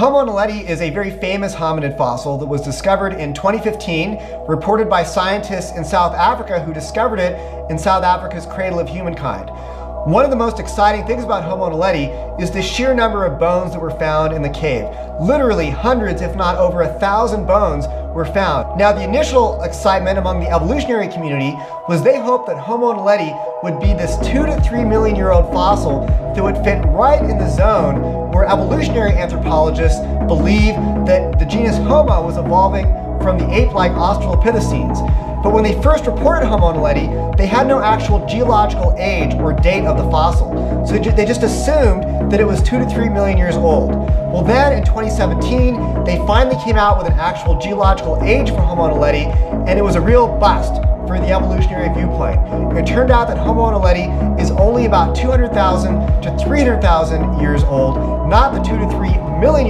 Homo naledi is a very famous hominid fossil that was discovered in 2015, reported by scientists in South Africa who discovered it in South Africa's cradle of humankind. One of the most exciting things about Homo naledi is the sheer number of bones that were found in the cave. Literally hundreds, if not over a thousand bones were found. Now the initial excitement among the evolutionary community was they hoped that Homo naledi would be this two to three million year old fossil that would fit right in the zone evolutionary anthropologists believe that the genus Homo was evolving from the ape-like Australopithecines. But when they first reported Homo naledi, they had no actual geological age or date of the fossil. So they just assumed that it was two to three million years old. Well then, in 2017, they finally came out with an actual geological age for Homo naledi, and it was a real bust for the evolutionary viewpoint. It turned out that Homo naledi is only about 200,000 to 300,000 years old, not the two to three million